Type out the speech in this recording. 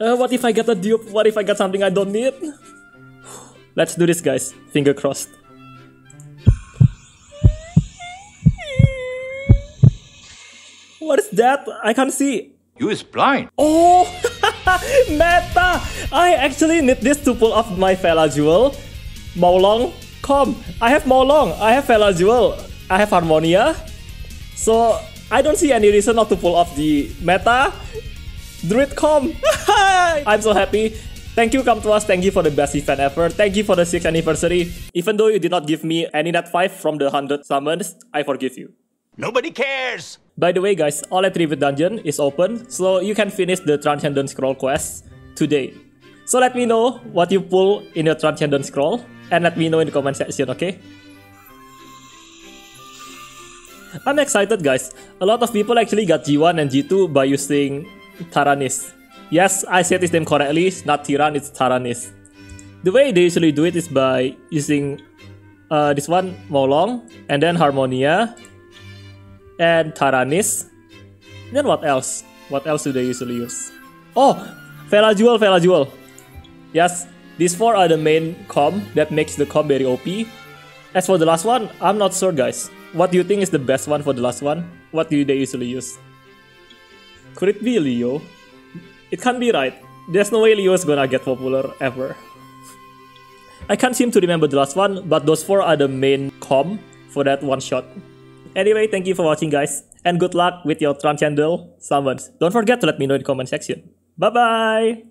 Uh, what if I get a dupe? What if I get something I don't need? Let's do this, guys. Finger crossed. What is that? I can't see. You is blind. Oh, meta! I actually need this to pull off my Fella Jewel. Maolong, come. I have Maolong. I have Fella Jewel. I have Harmonia. So I don't see any reason not to pull off the meta. Druidcom! I'm so happy. Thank you, Com2uS. Thank you for the best event ever. Thank you for the 6th anniversary. Even though you did not give me any nat 5 from the 100 summons, I forgive you. Nobody cares. By the way, guys, All Attribute Dungeon is open, so you can finish the Transcendent Scroll quest today. So let me know what you pull in your Transcendent Scroll, and let me know in the comment section, okay? I'm excited, guys. A lot of people actually got G1 and G2 by using Taranis. Yes, I said his name correctly, it's not Tyran, it's Taranis. The way they usually do it is by using uh, this one, Molong, and then Harmonia, and Taranis. Then what else? What else do they usually use? Oh, Fella Jewel, Fella Jewel. Yes, these four are the main com that makes the com very OP. As for the last one, I'm not sure guys. What do you think is the best one for the last one? What do they usually use? Could it be Leo? It can't be right. There's no way Leo is gonna get popular ever. I can't seem to remember the last one, but those four are the main com for that one shot. Anyway, thank you for watching guys, and good luck with your Transcendental summons. Don't forget to let me know in the comment section. Bye bye!